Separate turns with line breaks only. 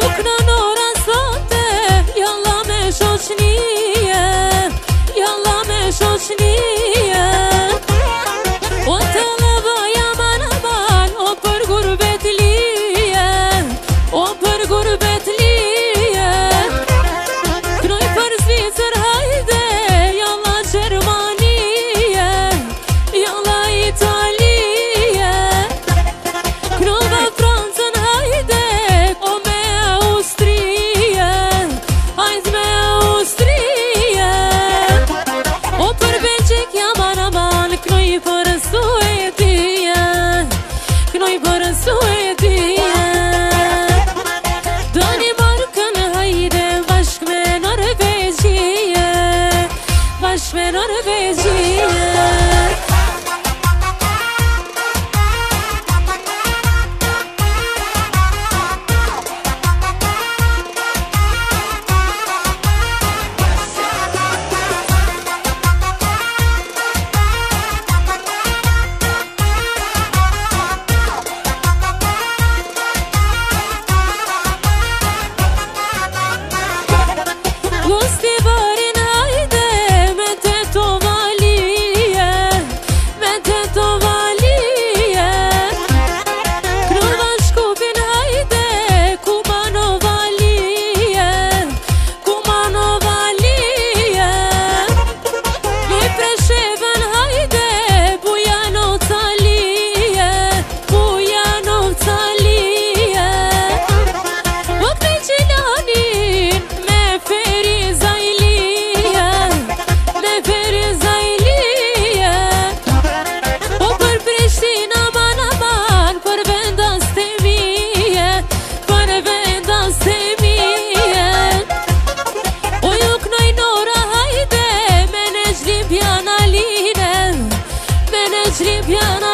記の چشم نروژیه Жребья